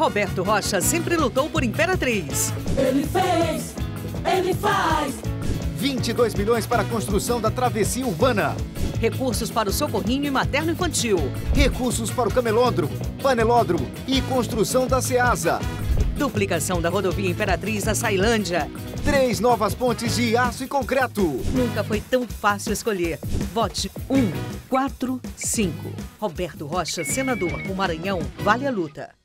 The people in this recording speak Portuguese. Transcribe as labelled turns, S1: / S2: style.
S1: Roberto Rocha sempre lutou por Imperatriz.
S2: Ele fez, ele faz.
S3: 22 milhões para a construção da travessia urbana.
S1: Recursos para o socorrinho e materno-infantil.
S3: Recursos para o camelódromo, panelódromo e construção da SEASA.
S1: Duplicação da rodovia Imperatriz a Sailândia.
S3: Três novas pontes de aço e concreto.
S1: Nunca foi tão fácil escolher. Vote 1, 4, 5. Roberto Rocha, senador. O Maranhão vale a luta.